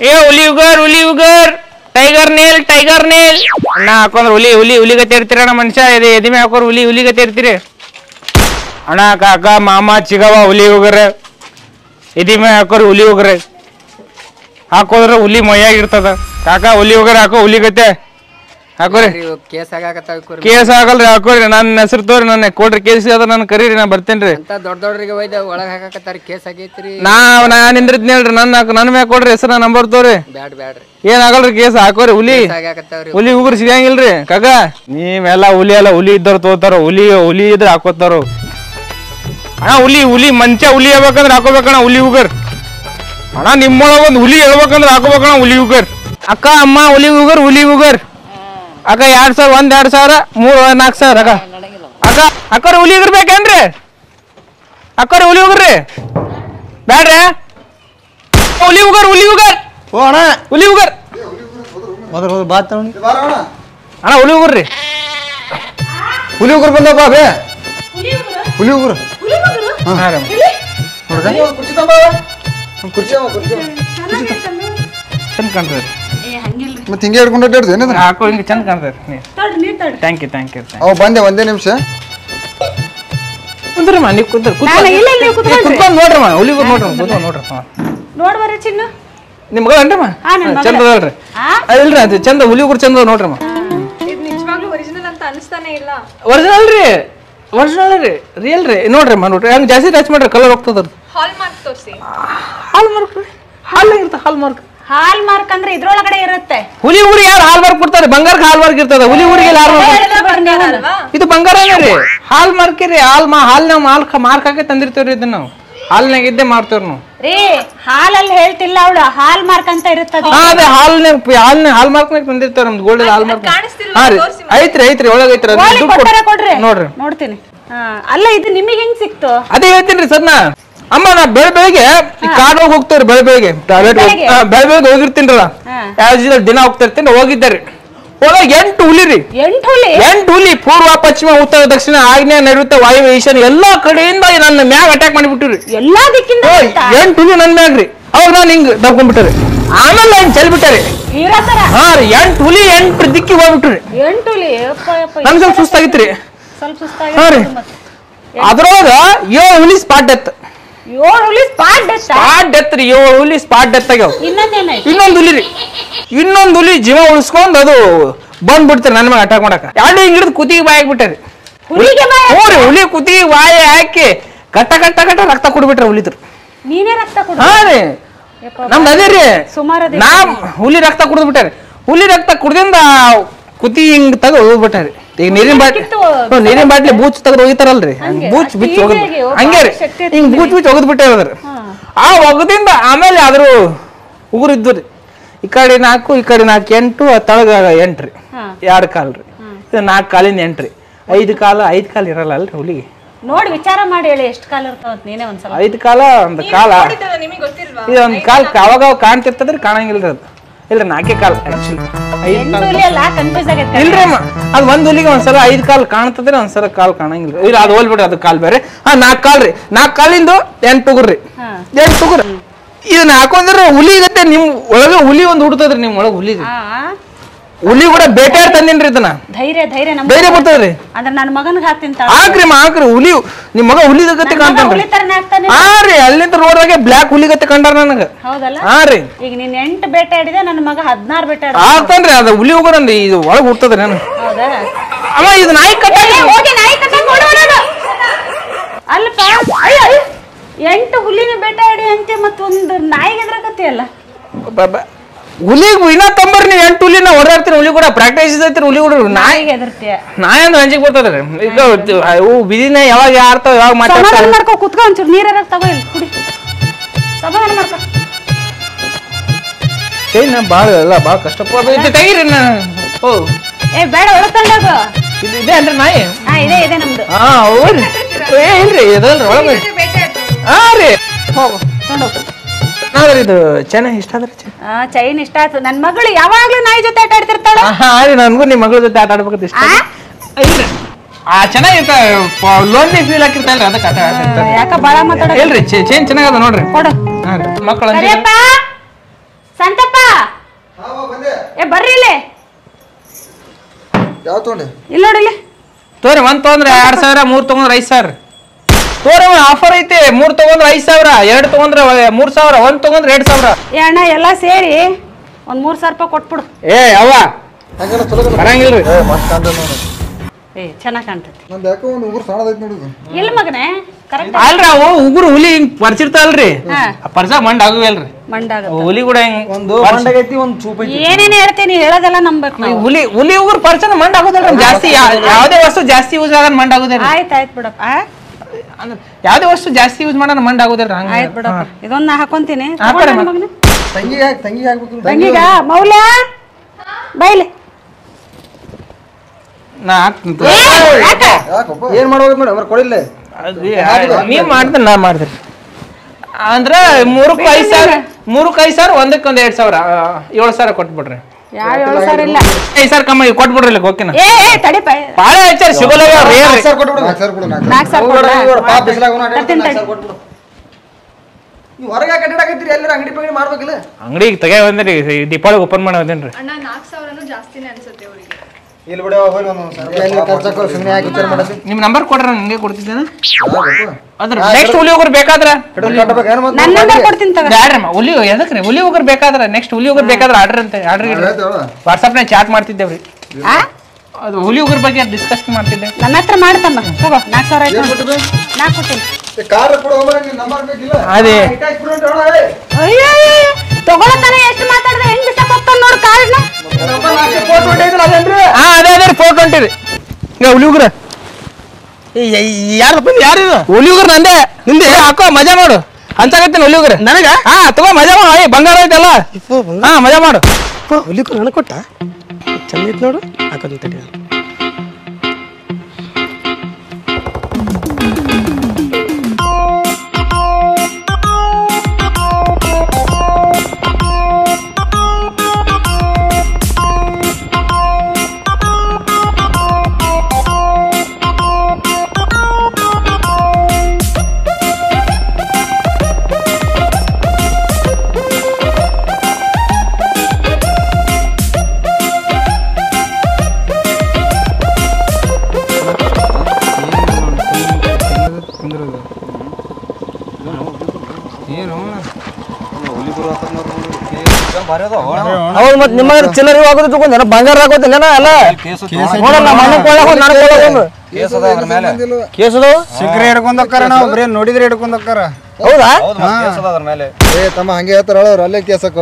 ಏ, ಹುಲಿ ಉಗರ್ ಹುಲಿ ಉಗರ್. Tiger nail tiger nail. ಅಣ್ಣ ಹಾಕೊಂಡ್ರೆ ಹುಲಿ ಹುಲಿ ಹುಲಿಗತ್ತೆ ಇರ್ತೀರ ಅಣ್ಣ ಮನುಷ್ಯ? ಇದೆ ಎದಿಮೆ ಹಾಕೋರು ಹುಲಿ ಹುಲಿಗತ್ತೆ ಇರ್ತೀರಿ ಅಣ್ಣ ಕಾಕ ಮಾಮ, ಚಿಗವ, ಹುಲಿ ಉಗರ. ಎದಿಮೆ ಹಾಕೋರು ಹುಲಿ ಉಗ್ರ. ಹಾಕೋದ್ರೆ ಹುಲಿ ಮೊಯ್ಯಾಗಿರ್ತದ ಕಾಕ, ಹುಲಿ ಉಗರ್ ಹಾಕೋ ಹುಲಿಗತ್ತೆ ಹಾಕೋರಿ. ಕೇಸ್ ಆಗಾಕತ್ತಾವ ಕುರಿ ಕೇಸ್ ಆಗಲ್ರಿ ಹಾಕೋರಿ. ನನ್ನ ಹೆಸರು ತೋರಿ ನನ್ನ ಕೊಡ್ರಿ ಕೇಸ್ ಅದ ನಾನು ಕರೀರಿ ನಾ ಬರ್ತೇನ್ರಿ ಅಂತ ದೊಡ್ಡ ದೊಡ್ಡರಿಗೆ ಒಯ್ದ ಒಳಗ್ ಹಾಕಾಕತ್ತಾರ ಕೇಸ್ ಆಗೈತ್ರಿ. ನಾ ನಾ ನಿಂದ್ರಿದ್ನೇಳ್ರಿ ನನ್ನ ನನ್ನ ಮ್ಯಾಗ ಕೊಡ್ರಿ ಹೆಸರು ನಂಬರ್ ತೋರಿ. ಬ್ಯಾಡ್ ಬ್ಯಾಡ್ರಿ. ಏನ್ ಆಗಲ್ರಿ ಕೇಸ್ ಹಾಕೋರಿ ಹುಲಿ. ಆಗಾಕತ್ತಾವ್ರಿ ಹುಲಿ ಉಗುರು ಸಿಗಂಗಿಲ್ರಿ ಕಗ ನೀವೆಲ್ಲ ಹುಲಿ ಎಲ್ಲ ಹುಲಿ ಇದ್ದವ್ರು ತೋತಾರ ಹುಲಿ ಹುಲಿ ಇದ್ರೆ ಹಾಕೋತಾರ. ಅಣ್ಣ ಹುಲಿ ಹುಲಿ ಮಂಚ ಹುಲಿ ಹೇಳ್ಬೇಕಂದ್ರೆ ಹಾಕೋಬೇಕಣ್ಣ ಹುಲಿ ಉಗರ್. ಅಣ್ಣ ನಿಮ್ಮೊಳಗ ಒಂದು ಹುಲಿ ಹೇಳ್ಬೇಕಂದ್ರೆ ಹಾಕೋಬೇಕಣ್ಣ ಹುಲಿ ಉಗರ್. ಅಕ್ಕ ಅಮ್ಮ ಹುಲಿ ಉಗರ್ ಹುಲಿ ಉಗರ್. ಅಕ್ಕ ಎರಡ್ ಸಾವಿರ ಒಂದ್ ಎರಡ್ ಸಾವಿರ ಮೂರ್ ನಾಲ್ಕು ಸಾವಿರ ಅಕ್ಕ. ಅಕ್ಕ ಅಕ್ಕರ ಹುಲಿ ಇರ್ಬೇಕೇನ್ರಿ ಅಕ್ಕರ ಹುಲಿ ಹೋಗ್ರಿ ಬ್ಯಾಡ್ರಿ? ಹುಲಿ ಉಗರ್ ಹುಲಿ ಉಗರ್. ಓ ಅಣ್ಣ. ಹುಲಿ ಉಗರ್. ಹೋದ್ರ ಅಣ್ಣ. ಹುಲಿ ಹೋಗ್ರಿ ಹುಲಿ ಉಗುರು ಬಂದಪ್ಪ ಬೇ. ಹುಲಿ ಉಗುರು? ಕುರ್ಚಿ ಕುರ್ಚಿ ಚಂದ ಕಾಣ್ತದೆ ಮತ್ತೆ ಹಿಂಗೆ ಹಿಡ್ಕೊಂಡು ಅಡ್ಡಾಡ್ದು ಏನಂದ್ರೆ ಹಾಕೋ ಹಿಂಗೆ ಚಂದ ಕಾಣ್ತದೆ. ಥ್ಯಾಂಕ್ ಯು ಥ್ಯಾಂಕ್ ಯು ಅವ್ ಬಂದೆ ಒಂದೇ ನಿಮಿಷ. ಕುಂದ್ರಮ್ಮ ನೀವು ಕುಂದ್ರ ನಾನು ಇಲ್ಲ, ಇಲ್ಲ, ಕುತ್ಕೊಳ್ರಿ. ಕುತ್ಕೊಂಡು ನೋಡ್ರಮ್ಮ ನೋಡ್ರಿ ಕುತ್ಕೊಂಡು ನೋಡ್ರಿ ಹಾ. ನೋಡ್ಬರ್ರಿ ಚಿನ್ನ? ಅನ್ರಮ್ಮ ಚಂದ ಅದಲ್ರಿ ಇಲ್ರಿ ಅದು ಚಂದ ಹುಲಿ ಉಗುರು ಚಂದ ನೋಡ್ರಮ್ಮ ಇದು ನಿಜವಾಗ್ಲೂ ಒರಿಜಿನಲ್ ಅಂತ ಅನಿಸ್ತಾನೆ ಇಲ್ಲ. ಒರಿಜಿನಲ್ ರೀ. ಒರಿಜಿನಲ್ ರೀ. ರಿಯಲ್ ರೀ. ನೋಡ್ರಿ ಅಮ್ಮ ನೋಡ್ರಿ. ಹಂಗೆ ಜಾಸ್ತಿ ಟಚ್ ಮಾಡ್ರಿ ಕಲರ್ ಹೋಗ್ತದ ಹಾಲ್ ಮಾರ್ಕ್ ತೋರಿಸಿ. ಹಾಲ್ ಮಾರ್ಕ್ ರೀ. ಹಾಲ್ ಇರ್ತ ಹಾಲ್ ಮಾರ್ಕ್ ಹಾಲ್ ಮಾರ್ಕ್ ಅಂದ್ರೆ ಇದ್ರೊಳಗಡೆ ಇರುತ್ತೆ. ಹುಲಿ ಊರಿಗೆ ಯಾರು ಹಾಲ್ ಮಾರ್ಕ್ ಕೊಡ್ತಾರೆ? ಬಂಗಾರಕ್ಕೆ ಹಾಲ್ ಮಾರ್ಕ್ ಇರ್ತದ ಹುಲಿ ಊರಿಗೆ ಹಾಲ್ ಮಾರ್ಕ್ ಇದು ಬಂಗಾರನೇ ರೀ. ಹಾಲ್ ಮಾರ್ಕ್ ರೀ ಹಾಲ್ ಮಾ ಹಾಲ್ ನಾವು ಮಾರ್ಕ್ ಮಾರ್ಕ್ ಹಾಕಿ ತಂದಿರ್ತೇವ್ರಿ ಇದನ್ನ ನಾವು. ಹಾಲ್ನಾಗ ಇದ್ದೇ ಮಾಡ್ತೇವ್ರಿ ನಾವು. ರೀ ಹಾಲಲ್ಲಿ ಹೇಳ್ತಿಲ್ಲ ಅವಳು. ಹಾಲ್ ಮಾರ್ಕ್ ಅಂತ ಇರುತ್ತದೆ. ಹಾ ಅದೇ ಹಾಲ್ನಾಗ ಹಾಲ್ನ ಹಾಲ್ ಮಾರ್ಕ್ನಾಗ ತಂದಿರ್ತೇವ್ರಿ ನಮ್ದು ಗೋಲ್ಡ್ ಹಾಲ್ ಮಾರ್ಕ್? ಹಾ ರೀ. ತೋರ್ಸಿ ಐತ್ರಿ ಐತ್ರಿ. ಒಳಗೆ ಐತ್ರಿ. ಕೊಡ್ರಿ. ನೋಡ್ರಿ. ನೋಡ್ತೀನಿ. ಅಲ್ಲ ಇದು ನಿಮಗೆ ಹೆಂಗ್ ಸಿಕ್ತು? ಅದೇ ಹೇಳ್ತೀನಿ ಸರ್ ನಾ ಅಮ್ಮ ನಾ ಬೆಳ ಬೆಳಿಗ್ಗೆ ಈ ಕಾಡ್ ಹೋಗಿ ಹೋಗ್ತೇವ್ರಿ ಬೆಳ ಬೆಳಿಗ್ಗೆ. ಟಾಯ್ಲೆಟ್? ಬೆಳ ಬೆಳಿಗ್ಗೆ? ಹೋಗಿರ್ತೀನಿರಲ್ಲ ದಿನ ಹೋಗ್ತಾ ಇರ್ತೀನಿ ಹೋಗಿದ್ದಾರೆ ಒಳಗೆ ಎಂಟು ಹುಲಿ ರೀ. ಎಂಟು ಹುಲಿ? ಎಂಟು ಹುಲಿ ಪೂರ್ವ ಪಶ್ಚಿಮ ಉತ್ತರ ದಕ್ಷಿಣ ಆಗ್ನೇಯ ನೈಋತ್ಯ ವಾಯು ಈಶಾನ್ಯ ಎಲ್ಲಾ ಕಡೆಯಿಂದ ನನ್ನ ಮ್ಯಾಗ ಅಟ್ಯಾಕ್ ಮಾಡಿಬಿಟ್ಟಿರಿ ಎಲ್ಲಾ ದಿಕ್ಕಿಂದ? ಎಂಟು ಹುಲಿ ನನ್ ಮ್ಯಾಗ್ರಿ ಅವಾಗ ನಾನು ಹಿಂಗ್ ದಬ್ಕೊಂಡ್ಬಿಟ್ಟರಿ ಆಮೇಲೆ ಹಿಂಗ್ ಚೆಲ್ಬಿಟ್ಟಾರೆ ಹಾ ರೀ ಎಂಟು ಹುಲಿ ಎಂಟು ದಿಕ್ಕಿ ಹೋಗ್ಬಿಟ್ರಿ ಎಂಟು ಹುಲಿ? ನಮ್ಗೆ ಸ್ವಲ್ಪ ಸುಸ್ತಾಗಿತ್ರಿ ಸ್ವಲ್ಪ ಹಾ ರೀ. ಅದ್ರೊಳಗ ಏಳು ಹುಲಿ ಸ್ಪಾಟ್ ಡೆತ್ ಏಳು ಹುಲಿ ಸ್ಪಾಟ್ ಡೆತ್ ಸ್ಪಾಟ್ ಡೆತ್ ರೀ ಏಳು ಹುಲಿ ಸ್ಪಾಟ್ ಡೆತ್ ಆಗ್ಯಾವ. ಇನ್ನೊಂದೇನಾಯ್ತು ಇನ್ನೊಂದು ಹುಲಿ ರೀ. ಇನ್ನೊಂದು ಹುಲಿ ಜೀವ ಉಳಿಸ್ಕೊಂಡ್ ಅದು ಬಂದ್ಬಿಡ್ತಾರೆ ನನ್ನ ಮೇಲೆ ಅಟ್ಯಾಕ್ ಮಾಡಕ ಎರಡು ಹಿಂಗ್ ಹಿಡಿದು ಕುತ್ತಿಗೆ ಬಾಯಿ ಹಾಕ್ಬಿಟ್ಟಾರೆ ಹುಲಿಗೆ ಬಾಯ್ ಹ್ಞೂ ರೀ ಹುಲಿ ಕುತ್ತಿಗೆ ಬಾಯಿ ಹಾಕಿ ಕಟ್ಟ ಕಟ್ಟ ಕಟ್ಟ ರಕ್ತ ಕುಡ್ಬಿಟ್ರೆ ಹುಲಿದ್ರು. ನೀನೇ ರಕ್ತ ಕೊಡು ಹಾ ರೀ. ನಮ್ದು ಅದೇ ರೀ. ಸುಮಾರು. ನಾ ಹುಲಿ ರಕ್ತ ಕುಡಿದ್ಬಿಟ್ಟಾರೆ ಹುಲಿ ರಕ್ತ ಕುಡ್ದಿಂದ ಕುತಿ ಹಿಂಗ್ ತೆಗೆದು ಹೋಗ್ಬಿಟ್ಟಾರೆ ಈಗ ನೀರಿನ ಬಾಟ್ಲಿ ನೀರಿನ ಬಾಟ್ಲಿ ಬೂಚ್ ತೆಗೆದು ಹೋಗಿತಾರಲ್ರಿ ಬೂಚ್ ಬಿಚ್ಚ ಆಗಿ ಹಂಗೆ ರೀ. ಹಿಂಗ್ ಬೂಚ್ ಬಿಚ್ಚ ಒಗದ್ ಬಿಟ್ಟಿರೋದ್ರಿ ಆ ಒಗದಿಂದ ಆಮೇಲೆ ಆದರೂ ಉಗುರು ಇದ್ದು ರೀ. ಈ ಕಡೆ ನಾಲ್ಕು ಈ ಕಡೆ ನಾಲ್ಕು ಎಂಟು ಆ ತಳಗ ಎಂಟ್ರಿ. ಎರಡು ಕಾಲು ರೀ. ಇದು ನಾಲ್ಕು ಕಾಲಿನ ಎಂಟ್ರಿ ಐದು ಕಾಲ ಐದು ಕಾಲ ಇರಲ್ಲ ಅಲ್ರಿ ಹುಲಿಗೆ. ನೋಡಿ ವಿಚಾರ ಮಾಡಿ ಹೇಳಿ ಎಷ್ಟು ಕಾಲ ಇರ್ತಾವ ನೀನೇ ಒಂದ್ಸಲ. ಐದು ಕಾಲ ಒಂದು ಕಾಲ. ಇದೊಂದು ನಿಮಗೆ ಗೊತ್ತಿಲ್ವಾ? ಇದು ಒಂದು ಕಾಲ್ ಅವಾಗ ಅವಾಗ ಕಾಣ್ತಿರ್ತದ್ರಿ ಕಾಣಂಗಿಲ್ರಿ ಅದು. ಇಲ್ರಿ ನಾಲ್ಕೇ ಕಾಲ್ ಆಕ್ಚುಲಿ ಐದು ಕಾಲ್ ಹುಲಿ ಅಲ್ಲ ಕನ್ಫ್ಯೂಸ್ ಆಗೈತೆ ಇಲ್ರಿ ಅಮ್ಮ ಅದು ಒಂದ್ ಹುಲಿಗೆ ಒಂದ್ಸಲ ಐದ್ ಕಾಲ್ ಕಾಣ್ತದ್ರಿ ಒಂದ್ಸಲ ಕಾಲ್ ಕಾಣಂಗಿಲ್ಲ ಇಲ್ಲ ಅದು ಹೋಲ್ಬಿಡ್ರಿ ಅದು ಕಾಲ್ ಬೇರೆ. ಹಾ ನಾಲ್ಕು ಕಾಲ್ ರೀ. ನಾಲ್ಕು ಕಾಲಿಂದು ಎಂಟು ಗುರ್ರಿ ಹಾ. ಎಂಟು ಗುರ್ರಿ ಇದನ್ನ ಹಾಕೊಂಡ್ರೆ ಹುಲಿ ಇರುತ್ತೆ ನಿಮ್ ಒಳಗ ಹುಲಿ ಒಂದು ಹುಡ್ತದ್ರಿ ನಿಮ್ ಒಳಗೆ ಹುಲಿ ಹುಲಿ ಕೂಡ ಬೇಟೆಯಾಡ್ ತಂದಿನ್ರಿ ಇದನ್ನ. ಧೈರ್ಯ ಧೈರ್ಯ ನಮ್ಮ ಧೈರ್ಯ ಬರ್ತದ್ರಿ ಅಂದ್ರೆ ನನ್ನ ಮಗನಿಗೆ ಹಾಕ್ತೀನಿ ತಾಳು. ಹಾಕ್ರಿ ಮಾ ಹಾಕ್ರಿ. ಹುಲಿ ನಿಮ್ ಮಗ ಹುಲಿ ಗತಿ ಮಗ ಕಾಣ್ತಾನ್ರಿ. ಹುಲಿ ತರನೇ ಆಗ್ತಾನೆ ಹಾ ರೀ ಅಲ್ಲಿಂದ ರೋಡ್ದಾಗೆ ಬ್ಲ್ಯಾಕ್ ಹುಲಿ ಗತಿ ಕಂಡಾರ ನನಗ. ಹೌದಲ್ಲ? ಹಾ ರೀ. ಈಗ ನೀನ್ ಎಂಟು ಬೇಟೆ ಆಡಿದೆ ನನ್ನ ಮಗ ಹದಿನಾರು ಬೇಟೆ ಆಡ ಆಗ್ತಾನ್ರಿ ಅದು ಹುಲಿ ಹೋಗೋರಂದ್ರಿ ಇದು ಒಳಗೆ ಹುಡ್ತದ್ರಿ ನಾನು. ಹೌದಾ? ಅಮ್ಮ ಇದು ನಾಯಿ ಕಟ್ಟ ಏ, ಹೋಗಿ ನಾಯಿ ಕಟ್ಟಾಕ್ ಅನ್ನೋದು. ಅಲ್ಲಪ್ಪ ಅಯ್ಯ, ಅಯ್ಯ. ಎಂಟು ಹುಲಿನ ಬೇಟೆ ಆಡಿ ಅಂತೆ ಮತ್ತೊಂದು ನಾಯಿಗೆ ಎದ್ರಾಕತ್ತೀಯಲ್ಲ ಹುಲಿಗೆ ಇನ್ನ ತಂಬರ್ರಿ ನೀವು ಎಂಟು ನಾ ಓಡಾಡ್ತೀರಿ ಹುಲಿ ಕೂಡ ಪ್ರಾಕ್ಟೀಸ್ ಐತ್ರಿ ಹುಲಿ ಕೂಡ ನಾಯಿ ನಾಯಿಗೆ ನಾಯಿ ಅಂದ್ರೆ ಹಂಚಿಗೆ ಬರ್ತದ್ರಿ ಈಗ ಅವು ಬಿದಿನ ಯಾವಾಗ ಯಾರ್ತಾವ ಯಾವಾಗ ಸಮಾಧಾನ ಮಾತಾಡ್ತಾವ ಮಾಡ್ಕೊ ಕುತ್ಕೊ ಒಂಚೂರು ನೀರಾರ ತಗೋ ಇಲ್ಲಿ ಕುಡಿ. ಸಮಾಧಾನ ಮಾಡ್ಕೊ. ಚೈನ ಭಾಳ ಎಲ್ಲ ಭಾಳ ಕಷ್ಟಪಡ ಇದು ತೆಗೀರಿ ನಾ. ಓ. ಏ ಬೇಡ ಒಳತಲ್ಲಾಗ ಇದು ಇದೆ ಅಂದ್ರೆ ನಾಯಿ? ಹಾ ಇದೆ ಇದೆ ನಮ್ದು. ಹಾ ಹೌದ್ರಿ ಏ ಇಲ್ರಿ ಇದಲ್ರಿ ಒಳಗೆ ಬೇಟೆ ಆಡ್ತಾರೆ ಹಾ ರೀ. ಹೋಗು ತಗೊಂಡೋಗು ಆದ್ರೆ ಇದು ಚೆನ್ನ ಇಷ್ಟ ಆದ್ರೆ ಚೆನ್ನ. ಆ ಚೈನ್ ಇಷ್ಟ ಆಯ್ತು. ನನ್ನ ಮಗಳು ಯಾವಾಗ್ಲೂ ನಾಯಿ ಜೊತೆ ಆಟ ಆಡ್ತಿರ್ತಾಳ. ಆಹಾ ರೀ ನನಗೂ ನಿಮ್ಮ ಮಗಳ ಜೊತೆ ಆಟ ಆಡ್ಬೇಕಂತ ಇಷ್ಟ ಇಲ್ಲ ಆ? ಚೆನ್ನಾಗಿರ್ತ ಲೋನ್ಲಿ ಫೀಲ್ ಆಗಿರ್ತಾರ ಅದಕ್ಕೆ ಆಟ ಆಡ್ತಿರ್ತಾರೆ ಯಾಕ ಬಾಳ ಮಾತಾಡ ಇಲ್ರಿ ಚೇನ್ ಚೆನ್ನಾಗದ ನೋಡ್ರಿ. ಕೊಡು. ಮಕ್ಕಳ ಕರಿಯಪ್ಪ ಸಂತಪ್ಪ. ಏ ಬರ್ರಿ ಇಲ್ಲಿ. ಯಾವ ತೊಗೊಂಡೆ? ನೋಡಿ ಇಲ್ಲಿ. ತೋರಿ ಒಂದ್ ತೊಗೊಂಡ್ರೆ ಎರಡ್ ಸಾವಿರ ಮೂರ್ ತೊಗೊಂಡ್ರೆ ಐದ್ ಸಾವಿರ. ತೋರಿ ಆಫರ್ ಐತಿ. ಮೂರ್ ತಗೊಂಡ್ರೆ ಐದ್ ಸಾವಿರ ಎರಡ್ ತಗೊಂಡ್ರೆ ಮೂರ್ ಸಾವಿರ ಒಂದ್ ತಗೊಂಡ್ರೆ ಎರಡ್ ಸಾವಿರ. ಏ ಅಣ್ಣ ಎಲ್ಲ ಸೇರಿ ಒಂದ್ ಮೂರ್ ಸಾವಿರ ರೂಪಾಯಿ ಕೊಟ್ಬಿಡು. ಏ ಅವ್ವ. ಬರಂಗಿಲ್ರಿ. ಏ ಮಸ್ತ್ ಕಾಣ್ತದೆ ನೋಡು. ಏ ಚೆನ್ನಾಗ್ ಕಾಣ್ತೈತಿ. ನಂದು ಯಾಕೋ ಒಂದು ಉಗುರು ಸಣ್ಣದೈತಿ ನೋಡಿ ಇದು. ಇಲ್ಲ ಮಗನೇ ಕರೆಕ್ಟ್ ಅಲ್ರಿ ಅವು ಉಗುರು ಹುಲಿ ಹಿಂಗ್ ಪರ್ಸಿರ್ತಾವಲ್ರಿ. ಹಾ. ಪರ್ಸ ಮಂಡ್ ಆಗುವಲ್ರಿ. ಮಂಡಾಗ ಹುಲಿ ಕೂಡ ಹಿಂಗ್ ಒಂದು ಪರ್ಸ್- ಮಂಡಗೈತಿ ಒಂದು ಚೂಪ್ ಐತಿ. ಏನೇನ್ ಹೇಳ್ತೀನಿ ಹೇಳೋದೆಲ್ಲ ನಂಬೇಕು ಈ ನಾವು. ಹುಲಿ ಹುಲಿ ಉಗುರು ಪರ್ಸನ ಮಂಡ್ ಆಗೋದಿಲ್ಲ ಜಾಸ್ತಿ ಯಾ- ಯಾವ್ದೇ ವಸ್ತು ಜಾಸ್ತಿ ಯೂಸ್ ಆಗ ಮಂಡ್ ಆಗೋದಿಲ್ಲ ಆಯ್ತು ಆಯ್ತ್ ಬಿಡಪ್ಪ ಆ? ಅಂದ್ರೆ ಯಾವ್ದೇ ವಸ್ತು ಜಾಸ್ತಿ ಯೂಸ್ ಮಾಡೋಣ ಮಂಡ್ ಆಗೋದಿಲ್ಲ ಹಂಗ. ಆಯ್ತ್ ಬಿಡಪ್ಪ ಇದೊಂದ್ ನಾ ಹಾಕೊಂತೀನಿ. ಹಾಕ್ತಾರೆ ತಗೊಂಡ್ ಮತ್ತೆ. ಮಗನೇ. ತಂಗಿಗೆ ಹಾಕಿ ತಂಗಿಗೆ ಹಾಕ್ಬೇಕು ತಂಗಿಗ? ಮೌಲ್ಯ? ಬೈಲಿ. ನಾ ಹಾಕ್ತೀನಿ ಏ, ಯಾಕ? ಯಾಕಪ್ಪ? ಏನ್ ಮಾಡ್ಬೇಕು ಮೇಡಮ್ ಅವ್ರು ಕೊಡಿಲ್ಲ. ಅದು ನೀವ್ ಮಾಡ್ತೀನಿ ನಾ ಮಾಡ್ತೀನಿ. ಅಂದ್ರ ಮೂರು ಐದು ಸಾವಿರ ಮೂರಕ್ಕೆ ಐದ್ ಸಾವಿರ ಒಂದಕ್ಕೆ ಒಂದ್ ಎರಡ್ ಸಾವಿರ ಆ, ಏಳು ಸಾವಿರ ಕೊಟ್ಬಿಡ್ರಿ. ಯಾವ ಏಳು ಸಾವಿರ ಇಲ್ಲ ಏ ಸರ್ ಕಮ್ಮಿ ಕೊಟ್ಬಿಡ್ರಿ ಇಲ್ಲಿ ಓಕೆನಾ ಏ ಏ ತಡಿಪ ಭಾಳ ಹೆಚ್ಚಾರ ಸಿಗೋಲ್ಲ ರೇರ್. ಸರ್ ಕೊಟ್ಬಿಡು. ನಾಲ್ಕು ಸಾವಿರ ಕೊಡು ನಾಲ್ಕು ನಾಲ್ಕು ಸಾವಿರ ಪಾಪ ಬಿಸಿಲಾಗ ಅವ್ನು ಅಡ್ಡಾಡ್ತಾನೆ, ತರ್ತೀನಿ ತಡಿ. ಕೊಟ್ಬಿಡು. ನೀವು ಹೊರಗೆ ಯಾಕೆ ಅಡ್ಡಾಡಕತ್ತೀರಿ ಎಲ್ಲರೂ ಅಂಗಡಿ ಪಂಗಡಿ ಮಾಡ್ಬೇಕಿಲ್ಲ ಅಂಗಡಿಗೆ ತೆಗೆ ಬಂದ್ರಿ ದೀಪಾವಳಿ ಓಪನ್ ಮಾಡೋದೇನ್ರಿ ಅಣ್ಣ ನಾಲ್ಕು ಸಾವಿರನೂ ಜಾಸ್ತಿನೇ ಅನ್ಸುತ್ತೆ. ಇಲ್ಲಿ ಬಿಡ ಹೋಗಿ ಒಂದು ಸಾವಿರ ಎಲ್ಲಿ ಖರ್ಚಾಕೋ ಸುಮ್ಮನೆ ಯಾಕೆ ವಿಚಾರ ಮಾಡೋದು ನಿಮ್ ನಂಬರ್ ಕೊಡ್ರ ನಿಮಗೆ ಹಿಂಗೆ ಕೊಡ್ತಿದ್ದೇನೆ? ಅದ್ರ ನೆಕ್ಸ್ಟ್ ಹುಲಿ ಹೋಗ್ರಿ ಬೇಕಾದ್ರೆ ಕಟ್ಟಬೇಕೇನು ನನ್ನ ನಂಬರ್ ಕೊಡ್ತೀನಿ ತಗ. ಬ್ಯಾಡ್ರಿ ಅಮ್ಮ, ಎದಕ್ ಎದಕ್ರಿ ಹುಲಿ ಹೋಗ್ರಿ ಬೇಕಾದ್ರೆ ನೆಕ್ಸ್ಟ್ ಹುಲಿ ಹೋಗ್ರಿ ಬೇಕಾದ್ರೆ ಆರ್ಡರ್ ಅಂತ ಆರ್ಡರ್ ಆಯ್ತು ನಾಗ ಚಾಟ್ ಮಾಡ್ತಿದ್ದೇವ್ರಿ ಆ? ಅದು ಹುಲಿ ಹೋಗ್ರ ಬಗ್ಗೆ ಡಿಸ್ಕಸ್ ಮಾಡ್ತಿದ್ದೆ. ನನ್ನ ಹತ್ರ ಮಾಡ್ತಮ್ಮ ತಗೋ ನಾಲ್ಕು ಸಾವಿರ ಆಯ್ತು. ಕೊಡ್ತೀನಿ ಏ, ಕಾರ್ ಕೊಡು ಹೋಗ್ಬರ ನಂಬರ್ ಬೇಕಿಲ್ಲ? ಅದೇ. ತಗೊಳತಾನೆ ಎಷ್ಟು ಮಾತಾಡ್ದೆ ಹೆಂಗ್ ಬಿಟ್ಟಕ್ ಹೋಗ್ತಾನ ನೋಡು ಕಾರ್ನ ಫೋಟೋ? ಹಾ ಅದೇ ಅದೇ ಫೋರ್ ಟ್ವೆಂಟಿ ರೀ ಈಗ ಯಾರು ಹೋಗ್ರ ಯಾರು ಇರೋ ಹುಲಿ ಹೋಗ್ರ ನಂದೆ ನಿಂದೆ ಹಾಕೋ ಮಜಾ ಮಾಡು. ಹಂಚಾಗತ್ತೀನಿ ಹುಲಿ ಹೋಗ್ರ ನನಗ? ಹಾ ತಗೋ ಮಜಾ ಮಾಡು. ಏ ಬಂಗಾರ ಐತಲ್ಲ? ಹಾ ಮಜಾ ಮಾಡು. ಹುಲಿಕು ನನಗೆ ಕೊಟ್ಟ? ಚಂದ ಇತ್ತು ನೋಡು ಹಾಕೋದು ತಡಿ ಮತ್ತೆ ನಿಮ್ಮ ಚಿಲ್ಲರಿ ಆಗೋದು ತಗೊಂಡ್ ಬಂಗಾರ ಆಗೋದಿಲ್ಲ ಅಲ್ಲ ನೋಡಲ್ಲ ಮಣ್ಣ ನಾನು ಕೇಸ್ ಹಿಡ್ಕೊಂಡ್ ಹೋಗ್ತಾರ ನಾವು ಬರೀ ನೋಡಿದ್ರೆ ಹಿಡ್ಕೊಂಡ್ ಹೋಗ್ತಾರ ಹೌದಾ? ಏ ತಮ್ಮ ಹಂಗೆ ಹೇಳ್ತಾರ ಅವ್ರು ಅಲ್ಲೇ ಕೇಸಕ್ಕ.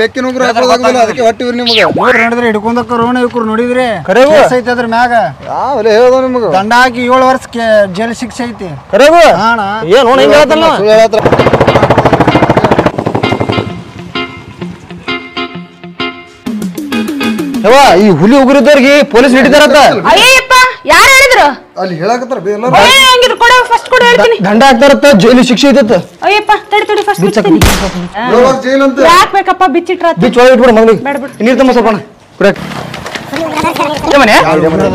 ಬೆಕ್ಕಿನ ಉಗ್ರ ಅದಕ್ಕೆ ನಿಮ್ಗೆ. ನೋಡಿದ್ರೆ ಹಿಡ್ಕೊಂಡ್ ಇವ್ರು ನೋಡಿದ್ರಿ. ಕರೆವು? ಕೇಸ್ ಅದ್ರ ಮ್ಯಾಗ. ಯಾವಲ್ಲ ಹೇಳ್ದ ನಿಮ್ಗೆ? ದಂಡ ಹಾಕಿ ಏಳು ವರ್ಷ ಜೈಲ್ ಶಿಕ್ಷೆ ಐತಿ. ಕರೆಗೂ ಏನ್ ನೋಡ ಹಿಂಗ ಹೇಳ್ತಾನ ಯವ್ವ ಈ ಹುಲಿ ಉಗುರಿದ್ದವ್ರಿಗೆ ಪೊಲೀಸ್ ಹಿಡಿದಾರತ್ತ? ಅಯ್ಯಪ್ಪ ಯಾರು ಹೇಳಿದ್ರು? ಅಲ್ಲಿ ಹೇಳಕತ್ತಾರ ಬೇ ಎಲ್ಲರೂ. ಅಯ್ಯ ಹಂಗಿದ್ರು ಕೊಡು ಫಸ್ಟ್ ಕೊಡು ಹೇಳ್ತೀನಿ. ದಂಡ ಹಾಕ್ತಾರತ್ತ ಜೈಲು ಶಿಕ್ಷೆ ಐತತ್ತ? ಅಯ್ಯಪ್ಪ ತಡಿ ತಡಿ ಫಸ್ಟ್ ಬಿಡ್ತೀನಿ. ಏಳು ವರ್ಷ ಜೈಲ್ ಅಂತ? ಯಾಕೆ ಬೇಕಪ್ಪ ಬಿಚ್ಚಿಟ್ರ ಬಿಚ್ ಒಳಗೆ ಇಟ್ಬಿಡು ಮಗನಿಗೆ. ಬೇಡ ಬಿಡು. ನೀರ್ ತಮ್ಮ ಸ್ವಲ್ಪ ಕುಡಕ್ ಮನೆ?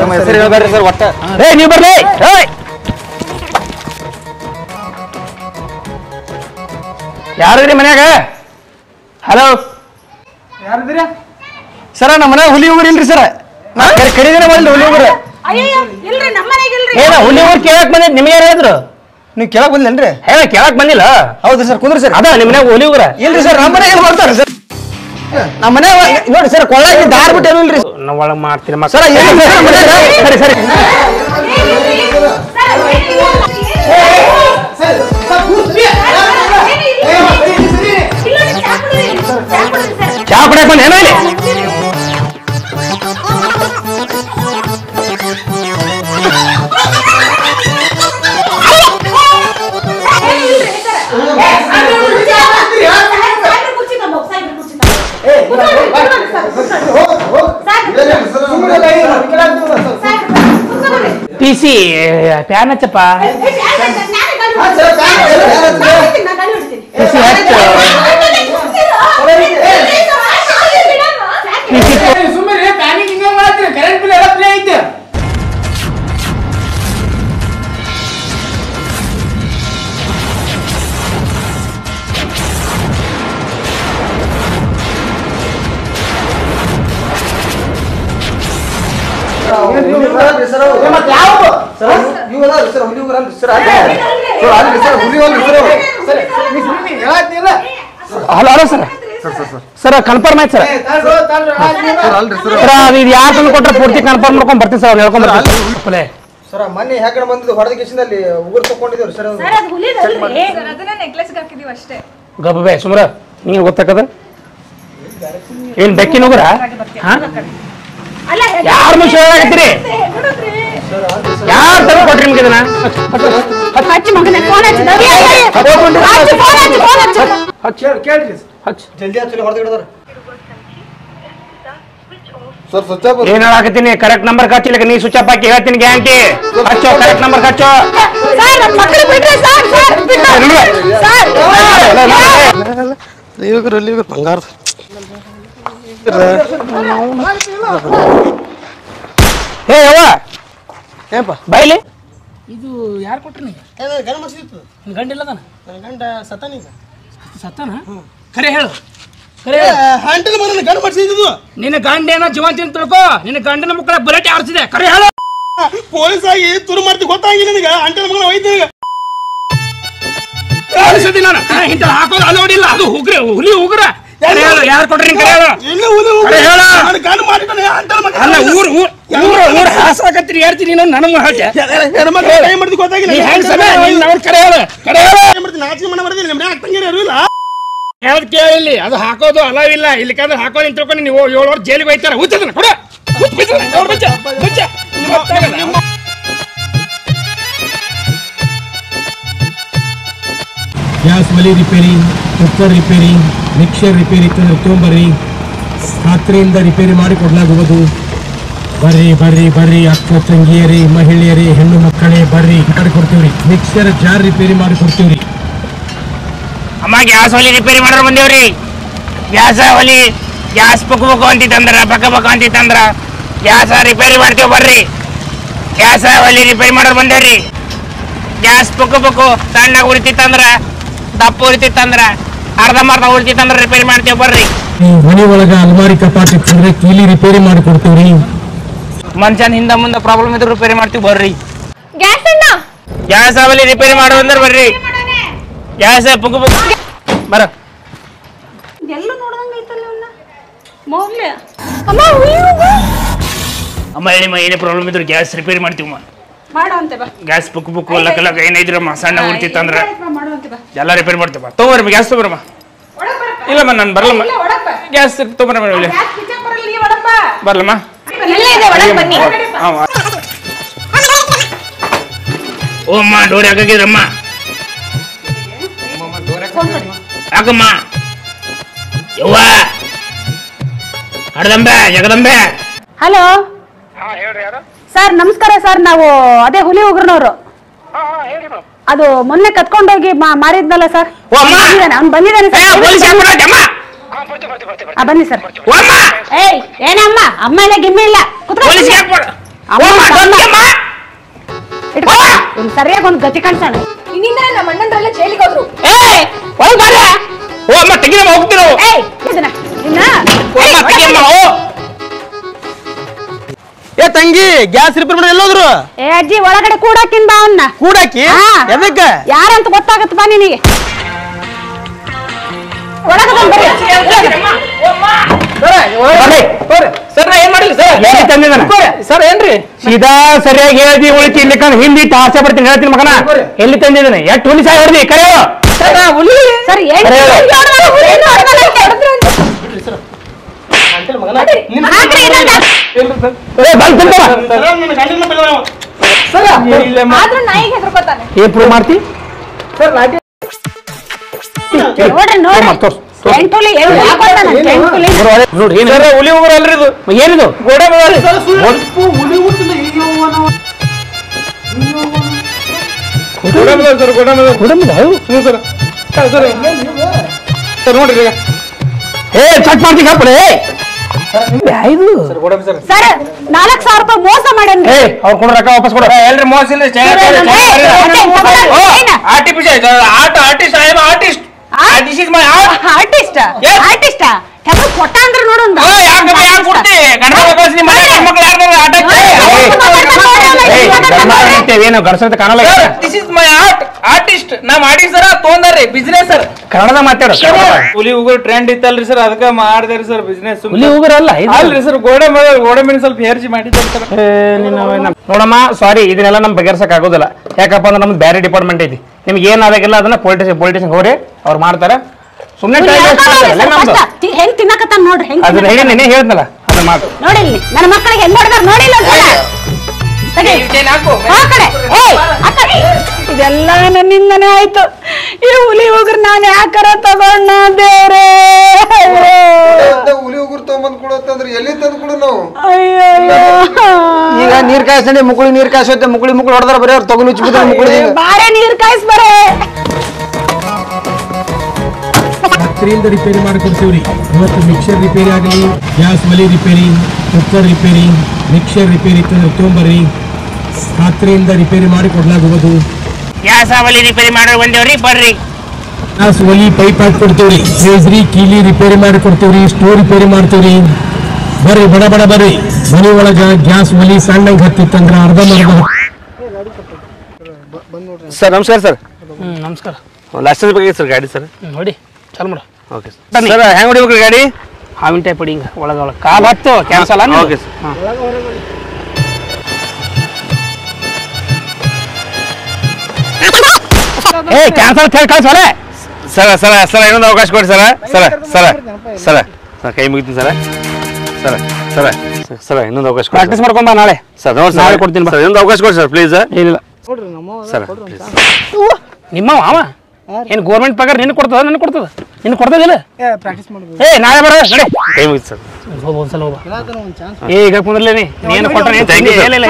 ನಮ್ಮ ಹೆಸರು ಸರ್ ಒಟ್ಟ. ಏ ನೀವ್ ಬರ್ಲಿ ಏಯ್. ಯಾರಿದ್ರಿ ಮನ್ಯಾಗ? ಹಲೋ ಯಾರಿದ್ದೀರಾ? ಸರ ನಮ್ಮ ಮನೆ ಹುಲಿ ಹೋಗ್ರಿ ಇಲ್ರಿ ಸರ್ ಕಡಿದಿನ ಮಾಡಿಲ್ಲ ಹುಲಿ ಹೋಗ್ರಿ ಅಯ್ಯಯ್ಯ ಇಲ್ರಿ ನಮ್ಮನೆಗೆ ಇಲ್ರಿ ಏನ ಹುಲಿ ಉಗುರು ಕೇಳಕ್ ಬಂದಿದ್ ನಿಮ್ಗೆ ಯಾರು ಹೇಳಿದ್ರು ನೀವು ಕೇಳಕ್ ಬಂದಿಲ್ರಿ ಹೇಳ ಕೇಳಕ್ ಬಂದಿಲ್ಲ ಹೌದು ಸರ್ ಕುಂದ್ರಿ ಸರ್ ಅದ ನಿಮ್ಮ ಮನ್ಯಾಗ ಹುಲಿ ಉಗುರ ಇಲ್ರಿ ಸರ್ ನಮ್ಮ ಮನೆಗೆ ಮಾಡ್ತಾರೆ ಸರ್ ನಮ್ಮ ಮನೆ ನೋಡಿ ಸರ್ ಕೊಳ್ಳಾಗಿ ದಾರ್ ಬಿಟ್ಟು ಏನು ಇಲ್ರಿ ನಾವು ಒಳಗ್ ಮಾಡ್ತೀನಿ ಸರ್ ಏನು ಸರ್ ಮನ್ಯಾಗ? ಸರಿ ಸರಿ ಚಾ ಕುಡಿಯಕ್ ಬಂದ ಏನೋ ಇಲ್ಲಿ ಪಿ ಸಿ ಪ್ಯಾನ್ ಹಚ್ಚಪ್ಪ. ಸುಮ್ಮನೆ ಹುಲಿ. ಹಲೋ ಸರ್ ಸರ್ ಕನ್ಫರ್ಮ್ ಆಯ್ತು ಸರ್ ಸರ್ ಅದು ಇದು ಯಾರು ತಂದು ಕೊಟ್ಟರೆ ಪೂರ್ತಿ ಕನ್ಫರ್ಮ್ ಮಾಡ್ಕೊಂಡು ಬರ್ತೀನಿ ಸರ್ ಹೇಳ್ಕೊಂಡ್ ಬರ್ತೀನಿ ಸರ್ ಮೊನ್ನೆ ಯಾಕಡೆ ಬಂದಿದ್ದು ಹೊಡೆದ ಕಿಶನಲ್ಲಿ ಉಗುರು ತಗೊಂಡಿದ್ದೀವಿ ಸರ್ ಅದು. ಸರ್ ಅದು ಹುಲಿದಲ್ರಿ ಸರ್ ಅದನ್ನ ನೆಕ್ಲೆಸ್ ಹಾಕಿದೀವಿ ಅಷ್ಟೇ ಗಬ್ಬೆ ಸುಮ್ರ ನೀನ್ ಗೊತ್ತಾಕದ ಏನ್ ಬೆಕ್ಕಿನ ಉಗುರ ಅಲ್ಲ ಯಾರ ಮುಂಚೆ ಹೇಳಾಕತ್ತೀರಿ ಯಾರು ತಂದು ಕೊಟ್ರಿ ನಿಮ್ಗೆ ಇದನ್ನ ಹಚ್ಚಿ ಮಗನೇ ಫೋನ್ ಹಚ್ಚಿ ಹಚ್ಚಿ ಫೋನ್ ಹಚ್ಚಿ ಫೋನ್ ಹಚ್ಚಿ ಹಚ್ಚ ಕೇಳ್- ಕೇಳ್ರಿ ಹಚ್ಚ ಜಲ್ದಿ ಹಚ್ಚಲಿ ಹೊಡೆದ ಹಿಡಿದಾರ ಸರ್ ಸ್ವಚ್ಛ ಏನ್ ಹೇಳಾಕತ್ತೀನಿ ಕರೆಕ್ಟ್ ನಂಬರ್ ಹಚ್ಚಿಲ್ಲ ನೀ ಸ್ವಿಚ್ ಅಪ್ ಹಾಕಿ ಹೇಳ್ತೀನಿ ಗ್ಯಾಂಟಿ ಹಚ್ಚೋ ಕರೆಕ್ಟ್ ನಂಬರ್ ಹಚ್ಚೋ ಸರ್ ನಮ್ಮ ಮಕ್ಕಳು ಬಿಡ್ರಿ ಸರ್ ಸರ್ ಬಿಡ್ರಿ. ಸರ್ ಲೀವ್ಗರ್ ಲೀವ್ಗರ್ ಬಂಗಾರ ಏ ಯವ್ವ! ಏನಪ್ಪ? ಬೈಲಿ? ಇದು ಯಾರು ಕೊಟ್ರಿ ನೀವು ಗಂಡ ಮಸಿತ್ತು ನಿನ್ ಗಂಡ ಇಲ್ಲದಾನ ನನ್ನ ಗಂಡ ಸತಾನೀಗ ಸತ್ತಾನ? ಖರೆ ಹೇಳು. ಖರೆ ಹಂಟಲ್ ಮಗನ ಗಂಡ ಮಸಿದ್ದು ನಿನ್ನ ಗಂಡ ಏನೋ ಜೀವಂತ ಅಂತ ತಿಳ್ಕೊ. ನಿನ್ನ ಗಂಡನ ಮಕ್ಕಳ ಬುಲೆಟ್ ಆಡ್ಸಿದೆ. ಕರೆ ಹೇಳು. ಪೊಲೀಸ್ ಆಗಿ ತುರು ಮಾಡ್ತಿ ಗೊತ್ತಾಗಿಲ್ಲ ನಿನಗೆ. ಹಂಟಲ್ ಮಗನ ಒಯ್ದು ನಾನು. ಇಂತ ಹಾಕೋದು ಅಲೋಡಿಲ್ಲ ಅದು ಹುಗ್ರ ಹುಲಿ ಉಗ್ರ. ಯಾರು ಕೊಟ್ರಿ ನನ್ನ ಅಲ್ಲ ಊರ್ ಊರ್ ಊರ್ ಊರ್ ಹಾಸಾಕತ್ತೀರಿ ಹೇಳ್ತೀನಿ ನೀನು ನನಗೆ ಹೇಳ್ತೆ ಹೆಣ್ಮಕ್ಳು ಕೈ ಮಾಡ್ತಿ ಗೊತ್ತಾಗಿ ನೀ ಹೆಂಗ್ ಸಮ ನೀನ್ ಅವ್ರ ಖರೆ ಹೇಳು ಖರೆ ಹೇಳು ಮಾಡ್ತೀನಿ ನಾಚಿಕೆ ಮನೆ ಬರ್ತೀನಿ ನಮ್ಮ ಮನ್ಯಾಗ ತಂಗಿರ ಯಾರು ಇಲ್ಲ ಇಲ್ಲಿ ಕೇಳಿಲ್ಲಿ ಅದು ಹಾಕೋದು ಅಲಾವಿಲ್ಲ ಇಲ್ಲಿಕಂದ್ರೆ ಹಾಕೋ ತಿಳ್ಕೊಂಡು ನೀವು ಏಳು ವರ್ಷ ಜೈಲಿಗೆ ಹೋಯ್ತಾರ ಹುಚ್ಚದನ್ನ ಕೊಡ ಹುಚ್ಚ ಬಿಚ್ಚ ಬಿಚ್ಚ ಗ್ಯಾಸ್ ಒಲಿ repair, cooker repair, mixer repair ಇತ್ತಂದ್ರೆ ತೊಗೊಂಬರ್ರಿ. ಖಾತ್ರಿಯಿಂದ ರಿಪೇರಿ ಮಾಡಿ ಕೊಡ್ಲಾಗುವುದು. ಬರ್ರಿ ಬರ್ರಿ ಬರ್ರಿ, ಅಕ್ಕ, ತಂಗಿಯರಿ, ಮಹಿಳೆಯರಿ, ಹೆಣ್ಣು ಮಕ್ಕಳೇ, ಬರ್ರಿ, ಮಾಡಿ ಕೊಡ್ತೀವ್ರಿ. ಮಿಕ್ಸರ್ ಜಾರ್ ರಿಪೇರಿ ಮಾಡಿ ಕೊಡ್ತೀವ್ರಿ. ಅಮ್ಮ, ಗ್ಯಾಸ್ ಒಲಿ ರಿಪೇರಿ ಮಾಡೋರು ಬಂದೇವ್ರಿ. ಗ್ಯಾಸ ಒಲಿ, ಗ್ಯಾಸ್ ಪಕ್ಕ ಪುಕ್ ಅಂತಿತ್ತಂದ್ರ ಪಕ್ಕ ಪಕ್ಕ ಅಂತಿತ್ತಂದ್ರ ಗ್ಯಾಸ್ ರಿಪೇರಿ ಮಾಡ್ತೇವೆ ಬರ್ರಿ. ಗ್ಯಾಸ್ ಒಲಿ ರಿಪೇರಿ ಮಾಡೋರು ಬಂದೇವ್ರಿ. ಗ್ಯಾಸ್ ಪಕ್ಕ ಪುಕ್ಕು ಸಣ್ಣ ಉರಿತಿತ್ತಂದ್ರ ದಪ್ಪ ಅರ್ಧ ಅರ್ಧಂಬರ್ಧ ಉಳಿತಿತ್ತಂದ್ರ ರಿಪೇರಿ ಮಾಡ್ತೇವ್ ಬರ್ರಿ. ಮನಿ ಒಳಗ ಅಲ್ಮಾರಿ ಕಪಾಟ್ ಇತ್ತಂದ್ರೆ ಕೀಲಿ ರಿಪೇರಿ ಮಾಡಿ ಕೊಡ್ತೀವ್ರಿ. ಮನುಷ್ಯನ ಹಿಂದ ಮುಂದ ಪ್ರಾಬ್ಲಮ್ ಇದ್ರೆ ರಿಪೇರಿ ಮಾಡ್ತೀವಿ ಬರ್ರಿ. ಗ್ಯಾಸ್ ಅಣ್ಣ! ಗ್ಯಾಸ್ ಅವಲಿ ರಿಪೇರಿ ಮಾಡೋ ಅಂದ್ರೆ ಬರ್ರಿ. ಗ್ಯಾಸ್ ಪುಕ್ ಪುಕ್. ಬರ. ಎಲ್ಲ ನೋಡ್ದಂಗ ಐತಲ್ಲ ಮೌಲ್ಯ. ಅಮ್ಮ ಉಯ್ಯೋ ಅಮ್ಮ ಹೇಳಿ ಏನೇ ಪ್ರಾಬ್ಲಮ್ ಇದ್ರು ಗ್ಯಾಸ್ ರಿಪೇರಿ ಮಾಡ್ತೀವಮ್ಮ. ಮಾಡುವಂತೆ ಬಾ. ಗ್ಯಾಸ್ ಬುಕ್ ಬುಕ್ ಲಕ್ಕ ಸಣ್ಣ ಉಳ್ತಿತ್ತಂದ್ರೆ ಎಲ್ಲ ರಿಪೇರಿ ಮಾಡ್ತೀವ. ತೊಗೊಬರ್ರಿ ಗ್ಯಾಸ್ ತೊಗೊಬರಮ್ಮ ಇಲ್ಲಮ್ಮ ನಾನು ಬರಲಮ್ಮ. ಗ್ಯಾಸ್ ತೊಗೊಬರಮ್ಮ ಇಲ್ಲಿ ಬರಲಮ್ಮ. ಎಲ್ಲ ಇದೆ ಒಳಗ್ ಬನ್ನಿ. ಓ ಅಮ್ಮ ಡೋರ್ ಹಾಕಿದ್ರಮ್ಮ ಹಾಕಮ್ಮ. ಯವ್ವ. ಅಡದಂಬೆ ಜಗದಂಬೆ. ಹಲೋ. ಸರ್ ನಮಸ್ಕಾರ ಸರ್ ನಾವು ಅದೇ ಹುಲಿ ಉಗ್ರನವರು. ಅದು ಮೊನ್ನೆ ಕತ್ಕೊಂಡೋಗಿ ಮಾರಿದ್ನಲ್ಲ ಸರ್? ಓ, ಅಮ್ಮ! ಅವ್ನು ಬಂದಿದ್ದಾನೆ ಸರ್. ಬನ್ನಿ ಸರ್. ಓ ಅಮ್ಮ! ಏಯ್ ಏನಮ್ಮ? ಅಮ್ಮ ಇಲ್ಲ ಗಿಮ್ಮಿ ಇಲ್ಲ. ಸರಿಯಾಗಿ ಒಂದು ಗತಿ ಕಾಣಿಸೋಣ. ಇನ್ನಿಂದ ನಮ್ಮ ಅಣ್ಣಂದ್ರೆಲ್ಲ ಜೈಲಿಗೆ ಹೋದ್ರು. ಬಾರ ಓ ಅಮ್ಮ ಹೋಗ್ತಿರೋ ಏಯ್ ಇದನ್ನ ಇನ್ನ? ಏ ತಂಗಿ ಗ್ಯಾಸ್ ರಿಪೇರ್ ಮಾಡಿ ಎಲ್ಲೋದ್ರು? ಏ ಅಜ್ಜಿ ಒಳಗಡೆ ಕೂಡಾಕಿನ್ ಬಾ ಅವನ್ನ ಕೂಡಾಕಿ? ಹಾ. ಎದಕ್ಕ? ಯಾರಂತ ಗೊತ್ತಾಗತ್ತ ಬಾ ನಿನಗೆ. ಒಳಗೆ ಬಂದ್ ಬರ್ರಿ. ಸರ್ ನಾ ಏನ್ ಮಾಡಿಲ್ಲ ಸರ್? ಏನ್ ತಂದಿದ್ದಾನ? ಸರ್ ಏನ್ರಿ? ಸೀದಾ ಸರಿಯಾಗಿ ಹೇಳ್ದಿ ಉಳಿತಿ ಇಲ್ಲಿಕಂದ್ರೆ ಹಿಂದಿ ಆಸೆ ಬರ್ತೀನಿ ಹೇಳ್ತೀನಿ ಮಗನ. ಎಲ್ಲಿ ತಂದಿದ್ದಾನೆ? ಎಷ್ಟು ಹುಲಿ ಸಾಯ ಹೊಡ್ದಿ ಕರೆಯೋ ಸರ್ ಏನ್ ಅರೆ, ಅರೆ. ಹೊಡ್ದಲ್ಲ, ಹುಲಿ ಹೊಡ್ದಲ್ಲ ಅಂತ ಹೊಡ್ದ್ರು ಅಂತ. ಹಾಕ್ರಿ ಇನ್ನೊಂದ್ ಹಾಕ್ರಿ. ಏನ್ ಪ್ರೂವ್ ಮಾಡ್ತಿ? ನೋಡ್ರಿ ಹುಲಿ ಉಗುರು ಅಲ್ರಿ ಇದು. ಏನಿದು? ಗೋಡೆ ಸರ್ ಸರ್ ನೋಡ್ರಿ ಏ ಚೆಕ್ ಮಾಡ್ತಿ ಕಪ್ಪಡೆ ಇದು ಸರ್ ನಾಲ್ಕು ಸಾವಿರ ರೂಪಾಯಿ ಮೋಸ ಮಾಡೇನ್ರಿ ಏ ಅವ್ರು ಕೊಡ ರೊಕ್ಕ ವಾಪಸ್ ಕೊಡ ಎಲ್ರಿ ಮೋಸ ಇಲ್ಲ artificial art artist I am artist this is my art artist Yes. Artist ಹೆಸರು ಕೊಟ್ಟ ಅಂದ್ರೆ ನೋಡು ಒಂದು. ಯಾಕೆ ಕೊಡ್ತಿ? ಗಂಡ ಕಳ್ಸಿ ನಿಮ್ಮ ಮನೆ ಹೆಣ್ಮಕ್ಳು ಯಾರ್ದಾರ ಆಟಕ್ಕೆ ಏನು ಗಡ್ಸಂತ ಕಾಣಲ್ಲ this is my art artist ನಾ ಮಾಡಿ ಸರ್ ತೊಂದಾರ್ರಿ ಬಿಸ್ನೆಸ್ ಸರ್ ಕನ್ನಡದ ಮಾತಾಡು ಹುಲಿ ಉಗುರು ಟ್ರೆಂಡ್ ಇತ್ತಲ್ರಿ ಸರ್ ಅದಕ್ಕೆ ಮಾಡಿದ್ರಿ ಸರ್ ಬಿಸ್ನೆಸ್ ಹುಲಿ ಉಗುರಲ್ಲ ಅಲ್ಲ ಅಲ್ರಿ ಸರ್ ಗೋಡೆ ಮೇಲೆ ಗೋಡೆ ಮೇಲೆ ಸ್ವಲ್ಪ ಹೇರ್ಜಿ ಮಾಡಿದ್ದಾರೆ ಸರ್ ನೋಡಮ್ಮ ಸಾರಿ ಇದನ್ನೆಲ್ಲ ನಮ್ ಬಗೆಹರ್ಸಕ್ ಆಗೋದಿಲ್ಲ. ಯಾಕಪ್ಪ ಅಂದ್ರೆ ನಮ್ದು ಬೇರೆ ಡಿಪಾರ್ಟ್ಮೆಂಟ್ ಐತಿ. ನಿಮ್ಗೆ ಏನಾಗಿಲ್ಲ ಆದಾಗಿಲ್ಲ ಅದನ್ನ ಪೊಲಿಟಿಷಿಯನ್ ಪೊಲಿಟಿಷಿಯನ್ ಹೋಗ್ರಿ ಅವ್ರು ಮಾಡ್ತಾರೆ. ಸುಮ್ಮನೆ ಇವ್ನು ಟೈಮ್ ವೇಸ್ಟ್ ಹೇಳ್ಕೊಂಡ್ ಮಾಡ್ತಾರಲ್ಲ ನಮ್ದು ಹೆಂಗ್ ತಿನ್ನಕತ್ತಾನ ನೋಡ್ರಿ ಹೆಂಗ್ ಅದನ್ನ ಹೇಳಿ ನೆನೆ ಹೇಳ್ದಲ್ಲ ಅದನ್ನ ಮಾತು ನೋಡಿ ಇಲ್ಲಿ ನನ್ನ ಮಕ್ಕಳಿಗೆ ಹೆಂಗ್ ನೋಡಿದಾರ ನೋಡಿಲ್ಲ ಇದೆಲ್ಲ ನನ್ನಿಂದನೇ ಆಯ್ತು. ಈ ಹುಲಿ ಉಗುರು ನಾನು ಯಾಕರ ತಗೊಂಡ ದೇವ್ರೇ? ಹುಲಿ ಉಗುರು ತಗೊಂಬಂದ್ ಕೊಡತ್ತಂದ್ರೆ ಎಲ್ಲಿ ತಂದು ಕೊಡು ನಾವು? ಈಗ ನೀರ್ ಕಾಯಿಸ್ತಾನೆ ಮುಕುಳಿ ನೀರ್ ಕಾಯಿಸುತ್ತೆ ಮುಕುಳಿ ಮುಕುಳಿ ಹೊಡೆದ್ರ ಬರೀ ಅವ್ರು ತಗೊಂಡು ಬಾರೆ ನೀರ್ ಕಾಯಿಸ್ ಬರೇ. ರಾತ್ರಿಯಿಂದ ರಿಪೇರಿ ಮಾಡಿಕೊಡ್ತೀವ್ರಿ. ಇವತ್ತು ಮಿಕ್ಸರ್ ರಿಪೇರಿ ಆಗಲಿ ಗ್ಯಾಸ್ ಮಲಿ repair cooker repair mixer repair ತೊಗೊಂಬರ್ರಿ. ಖಾತ್ರಿಯಿಂದ ರಿಪೇರಿ ಮಾಡಿ ಕೊಡ್ಲಾಗುವುದು ಗ್ಯಾಸ್ ಅವಲಿ ರಿಪೇರಿ ಮಾಡೋ ಬಂದೇವ್ರಿ ಬರ್ರಿ. ಗ್ಯಾಸ್ ಒಲಿ ಪೈಪ್ ಹಾಕಿ ಕೊಡ್ತೀವ್ರಿ. ಫ್ರೀಜ್ರಿ ಕೀಲಿ ರಿಪೇರಿ ಮಾಡಿ ಕೊಡ್ತೀವ್ರಿ ಸ್ಟೋವ್ ರಿಪೇರಿ ಮಾಡ್ತೀವ್ರಿ. ಬರ್ರಿ ಬಡ ಬಡ ಬರ್ರಿ. ಮನೆ ಒಳಗ ಗ್ಯಾಸ್ ಒಲಿ ಸಣ್ಣಗೆ ಹತ್ತಿತ್ತಂದ್ರ ಅರ್ಧ ಮರ್ಧ ಸರ್ ನಮಸ್ಕಾರ ಸರ್. ನಮಸ್ಕಾರ. ಲೈಸೆನ್ಸ್ ಬಗ್ಗೆ ಸರ್ ಗಾಡಿ ಸರ್? ನೋಡಿ. ಚಾಲು ಮಾಡು. ಓಕೆ ಸರ್ ಸರ್ ಹೆಂಗ್ ಹೊಡಿಬೇಕು ಗಾಡಿ? ಹಾವಿನ ಟೈಪ್ ಹಿಂಗ ಒಳಗ ಒಳಗ. ಕಾಲ್ ಹತ್ತು ಕ್ಯಾನ್ಸಲ್ ಅನ್ನ. ಓಕೆ ಸರ್ ಏ ಕ್ಯಾನ್ಸಲ್ ಹೇಳಿ ಕಳ್ಸೋಲೆ ಸರ ಸರ ಸರ ಇನ್ನೊಂದು ಅವಕಾಶ ಕೊಡಿ ಸರ ಸರ ಸರ ಸರ ಸರ್ ಕೈ ಮುಗಿತೀನಿ ಸರ ಸರ ಸರ ಸರ ಇನ್ನೊಂದು ಅವಕಾಶ ಕೊಡಿ ಪ್ರಾಕ್ಟೀಸ್ ಮಾಡ್ಕೊಂಡ್ ಬಾ ನಾಳೆ. ಸರ್ ನೋಡಿ ನಾಳೆ ಕೊಡ್ತೀನಿ. ಸರ್ ಇನ್ನೊಂದು ಅವಕಾಶ ಕೊಡಿ ಸರ್ ಪ್ಲೀಸ್ ಇಲ್ಲ ಸರ್ ನಿಮ್ಮ ಅವ ಏನ್ ಗೋರ್ಮೆಂಟ್ ಪಗಾರ ನಿನ್ ಕೊಡ್ತದ ನನ್ ಕೊಡ್ತದ? ನಿನ್ ಕೊಡ್ತದಿಲ್ಲ ಏ ನಾಳೆ ಬರ ನಡಿ. ಕೈ ಮುಗಿತು ಸರ್. ಹೋಗ್ ಒಂದ್ಸಲ ಹೋಗ ಏ ಈಗ ಕುಂದ್ರಲೇ ನೀ. ನೀನು ಕೊಟ್ಟ ನೀನ್ Thank you, sir. ಇಲ್ಲ.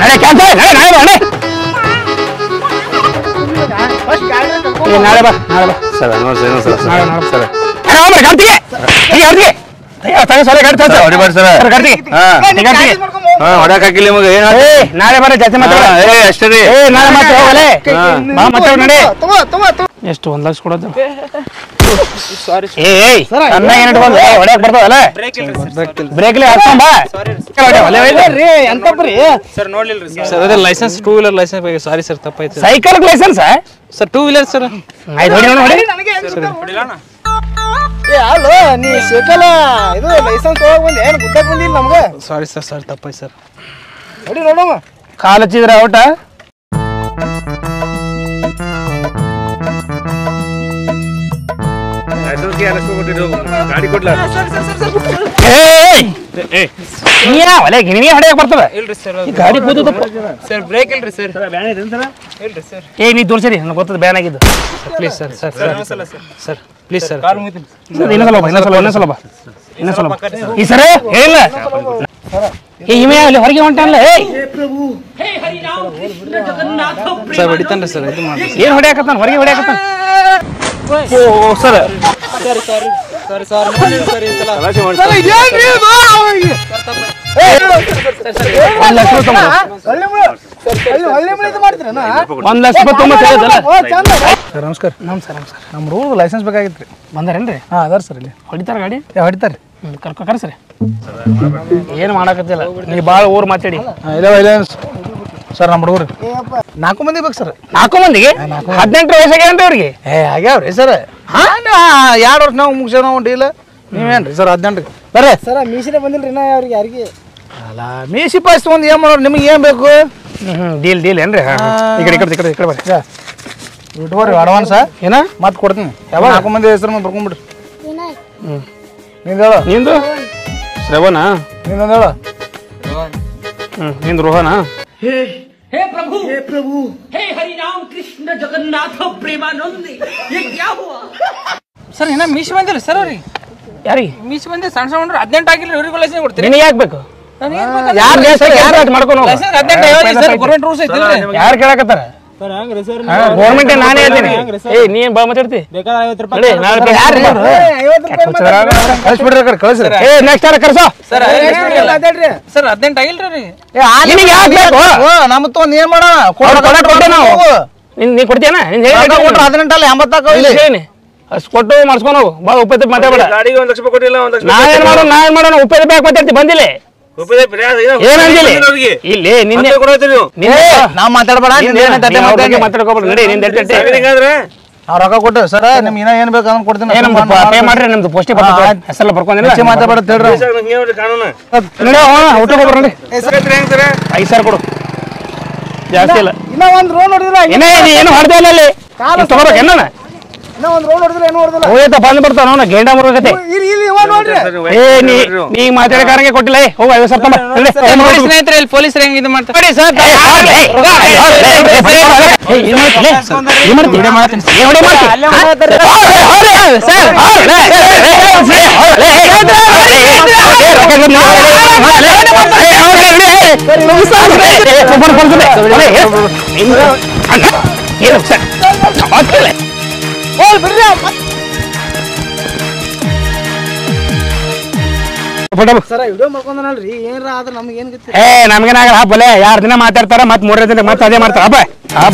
ನಡೆ ಕ್ಯಾನ್ಸಲ್ ನಡೆ. ನಾಳೆ ಬಾ ನಡೆ. ನಾಳೆ ಬಾ ನಾಳೆ ಬಾ. ಸರ್ ನೋಡಿ ಸರ್ ಸರ್. ನಾಳೆ, ನಾಳೆ. ಸರ್. ಅರೆ ಹೋಗ್ರಿ ಗಾಡಿಗೆ ಈ ಗಾಡಿಗೆ ಅಯ್ಯೋ ಸರ್ ಗಾಡಿ ತಗ. Sir sir. ಗಾಡಿಗೆ ಹಾ. ಗಾಡಿಗೆ ಹೊಡಕ್ ಹಾಕಿಲ್ಲ ನಿಮಗೆ ಏನು ನಾಳೆ ಬರ ಜಾಸ್ತಿ ಮಾತಾಡ ಏ ಅಷ್ಟೇ ರೀ. ಏ ನಾಳೆ ಮತ್ತೆ ಹೋಗಲೇ. ಹಾ. ಬಾ ಮತ್ತೆ ನಡೆ. ಎಷ್ಟು ಒಂದ್ ಲಕ್ಷ ಕೊಡೋದು? ಏ ಏನ್ ಇಟ್ಕೊಂಡು ಹೊಡ್ಯಾಕ್ ಬರ್ತಾವಲ್ಲ ಬ್ರೇಕ್ ಬಾ. ಒಯ್ದು. ಸರ್ ನೋಡ್ಲಿಲ್ಲ ಸರ್ ಅದೇ ಲೈಸೆನ್ಸ್ ಟೂ ವೀಲರ್ ಲೈಸೆನ್ಸ್ ಬಗ್ಗೆ ಸಾರಿ ಸರ್ ತಪ್ಪಾಯ್ತು. Cycle license sir two wheeler sir ಆಯ್ತು ಹೊಡಿ ನೋಡಿ ಏ ಅಲ್ಲೋ ನೀ ಶೇಖಲ ಇದು ಲೈಸೆನ್ಸ್ ತಗೊಂಡ್ ಬಂದು ಏನು ಗುದ್ದಕ್ ಬಂದಿಲ್ಲ ನಮ್ಗೆ? ಸಾರಿ ಸರ್ ಸರ್ ತಪ್ಪಾಯ್ತು ಸರ್ ನೋಡಿ ನೋಡಮ್ಮ ಕಾಲ್ ಹಚ್ಚಿದ್ರೆ ಔಟ ಗಾಡಿ ಕೊಡ್ಲ? ನೀನ? ಒಲೆ ಗಿಣಿ ಹೊಡ್ಯಾಕ್ ಬರ್ತದ? ಇಲ್ರಿ ಸರ್ ಈ ಗಾಡಿ ಸರ್ ಬ್ರೇಕ್ ಇಲ್ರಿ ಸರ್. ಇಲ್ರಿ ಸರ್. ಏ ನೀ ತೋರ್ಸಿರಿ ನನಗೆ ಗೊತ್ತದ ಬ್ಯಾನ್ ಆಗಿದ್ದು. Please sir sir sir sir. Please sir. Sir, ಇನ್ನೊಂದ್ಸಲ ಬಾ ಇನ್ನೊಂದ್ಸಲ ಇನ್ನೊಂದ್ಸಲ ಬಾ ಇನ್ನೊಂದ್ಸಲ ಬಾ ಈ ಸರ ಹೇಳಿಲ್ಲ ಏ ಅಲ್ಲಿ ಹೊರಗೆ ಹೊಂಟಲ್ಲ ಏಯ್ ಸರ್ ಹೊಡಿತಾನ್ರಿ ಸರ್ ಇದು ಮಾಡಿ ಏನ್ ಹೊಡೆಯಕತ್ತಾನ? ಹೊರಗೆ ಹೊಡ್ಯಾಕತ್ತಾನ? ಓ ಸರ್. ಒಂದ್ ಲಕ್ಷ. ಸರ್ ನಮಸ್ಕಾರ ನಮಸ್ಕಾರ ನಮಸ್ಕಾರ ನಮ್ ರೂಲ್ ಲೈಸೆನ್ಸ್ ಬೇಕಾಗಿತ್ರಿ ಬಂದಾರೇನ್ರಿ ಹಾ ಅದಾರ ಸರ್ ಇಲ್ಲಿ ಹೊಡಿತಾರ ಗಾಡಿ ಹ್ಮ್ ಕರ್ಕೊ ಕರ್ಸ್ರಿ ಏನು ಮಾಡಕತ್ತಿಲ್ಲ ನೀ ಭಾಳ ಊರ್ ಮಾತಾಡಿ ಇಲ್ಲ ಸರ್ ನಮ್ಮ ಹುಡುಗರು. ನಾಲ್ಕು ಮಂದಿ ಬೇಕು ಸರ್. ನಾಲ್ಕು ಮಂದಿಗೆ? ಹದಿನೆಂಟು ಅಂತ ಅವ್ರಿಗೆ? ಏ ಆಗ್ಯಾವ್ರಿ ಸರ್. ಎರಡು ವರ್ಷ ನಾವು ಮುಗಿಸೋ ನಾವು ಡೀಲ್. ನೀವೇನ್ರಿ ಸರ್ ಹದಿನೆಂಟು ಬರ್ರಿ. ಸರ್ ಮೀಸಿನೇ ಬಂದಿಲ್ರಿ ಇನ್ನ ಅವ್ರಿಗೆ ಯಾರಿಗೆ? ಅಲ್ಲ ಮೀಸಿ ಪಾಯ್ಸ್ ಒಂದು ಏನು ಮಾಡೋರು ನಿಮಗೆ ಏನು ಬೇಕು? ಡೀಲ್ ಡೀಲ್ ಏನ್ರಿ. ಈ ಕಡೆ ಈ ಕಡೆ ಈ ಕಡೆ ಈ ಕಡೆ ಬರ್ರಿ. ಇಟ್ಕೋರಿ ಅಡ್ವಾನ್ಸ್ ಏನ? ಮತ್ತೆ ಕೊಡ್ತೀನಿ. ಯಾವಾಗ? ನಾಲ್ಕು ಮಂದಿ ಹೆಸರು ಮತ್ತೆ ಬರ್ಕೊಂಬಿಡ್ರಿ. ಹ್ಮ್. ನಿಂದ ಹೇಳು. ನಿಂದು? ಶ್ರವಣ ನಿಂದು ಹೇಳು. ಹ್ಞೂ ನಿಂದು ರೋಹನ? ಸರ್ ಇನ್ನ ಮೀಸ್ ಬಂದಿಲ್ಲ ಸರ್ ಅವ್ರಿಗೆ. ಯಾರಿ ಮೀಸ್ ಬಂದಿ ಸಣ್ಣ ಸಣ್ಣ ಹದಿನೆಂಟು ಆಗಿಲ್ಲ ಇವ್ರಿಗೆ ಲೈಸೆನ್ಸ್ ಕೊಡ್ತೀರಿ ನಿನಗೆ ಯಾಕೆ ಬೇಕು? ಯಾರು ದೇಶ ಯಾರು ಮಾಡ್ಕೊಂಡು ಹದಿನೆಂಟು ಗೌರ್ಮೆಂಟ್ ರೂಲ್ಸ್ ಐತಿ ಯಾರು ಕೇಳಕತ್ತಾರ? ಗೌರ್ಮೆಂಟ್ ನಾನೇ ಹೇಳ್ತೀನಿ ಏ ನೀ ಬಾ ಮಾತಾಡ್ತಿ. ಕಳಿಸ್ಬಿಡ್ರಿ ಕಳಿಸ್ರಿ. ಏ ನೆಕ್ಸ್ಟ್ ಯಾರ ಕರ್ಸೋ? ಸರ್ ಸರ್ ಹದಿನೆಂಟು ಆಗಿಲ್ರಿ ನಿಮಗೆ ಯಾಕೆ ಬೇಕು? ನಮ್ಮ ತೊಂದು ಏನು ಮಾಡೋಣ? ಅವ್ರು ಕೊಡಕ್ ಕೊಟ್ಟೆ ನಾವು. ನಿನ್ ನೀ ಕೊಡ್ತೀಯನ? ನಿನ್ ರೊಕ್ಕ ಕೊಟ್ರೆ ಹೇಳಿ ಹದಿನೆಂಟಲ್ಲ ಎಂಬತ್ತಾಕ ಇಲ್ಲಿ. ಹೇಳಿ ಅಷ್ಟು ಕೊಟ್ಟು ಮಾಡಿಸ್ಕೊಂಡು ಹೋಗು ಭಾಳ ಮಾತಾಡ್ಬೇಡ. ಗಾಡಿಗೆ ಒಂದ್ ಲಕ್ಷ ಕೊಟ್ಟಿಲ್ಲ ಒಂದ್ ಲಕ್ಷ ನಾ ಏನ್ ಮಾಡೋಣ ನಾ ಏನ್ ಮಾಡೋಣ? ಮಾತಾಡ್ತಿ ಬಂದಿಲ್ಲ. ಇಲ್ಲಿ ನಿನ್ನೆ ಮಾತಾಡ್ಬೇಡ ರೊಕ್ಕ ಕೊಟ್ಟು ಸರ ನಿಮ್ಗೆ ಇನ್ನ ಏನ್ ಬೇಕು ಅದನ್ನ ಕೊಡ್ತೀನಿ. ಏ ಪೇ ಮಾಡ್ರಿ ನಿಮ್ದು ಪೋಸ್ಟಿ ಬರ್ಕೊಂಡಿಲ್ಲ ಊಟ ಐದು ಸಾವಿರ ಕೊಡು. ಜಾಸ್ತಿ ಇಲ್ಲ. ಇನ್ನ ಒಂದ್ ರೋ ನೋಡಿದ್ರ ಏನೇ ಹೊಡೆದೇ ಇಲ್ಲ ಅಲ್ಲಿ. ತಗೋಬೇಕು ಏನ ಇನ್ನ ಒಂದ್ ರೋಡ್ ನೋಡಿದ್ರ ಏನು ಹೊಡೆದಿಲ್ಲ ಹೋಯ್ತ ಬಂದ್ ಬರ್ತಾವ ನೋಡ ಗೇಂಡ ಮುರುಗತೆ ಇಲ್ಲಿ ಇಲ್ಲಿ ಇವ ನೋಡ್ರಿ ಏ ನೀ ನೀ ಮಾತಾಡಕಾರಂಗೆ ಕೊಟ್ಟಿಲ್ಲ ಏ ಹೋಗ ಐವತ್ತು. ಸ್ನೇಹಿತರೆ ಇಲ್ಲಿ ಪೊಲೀಸರು ಹೆಂಗ್ ಇದು ಮಾಡ್ತಾರೆ ನೋಡಿ ಸರ್, ಏನ್? ಏನ್? ಏನ್? ಏನ್ ಏನು ಸರ್? ಸರ ವಿಡಿಯೋ ಮಾಡ್ಕೊಂಡನಲ್ರಿ ಏನ್ರ ಆದ್ರೆ ನಮ್ಗೆ ಏನ್ ಗತಿ ಏ ನಮ್ಗೇನಾಗಲ್ಲ ಹಬ್ಬಲೆ ಎರಡು ದಿನ ಮಾತಾಡ್ತಾರ ಮತ್ತೆ ಮೂರನೇ ದಿನ ಮತ್ತೆ ಅದೇ ಮಾಡ್ತಾರ. ಹಬ್ಬ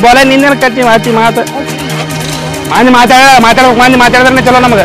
ಬೊಲೆ ನಿನ್ನೇನು ಕಟ್ಟಿ ಮಾತಿ ಮಾತು? ಮಂದಿ ಮಾತಾಡ ಮಾತಾಡ್ಬೇಕು ಮಂದಿ ಮಾತಾಡಿದ್ರೆ ಚಲೋ ನಮಗೆ.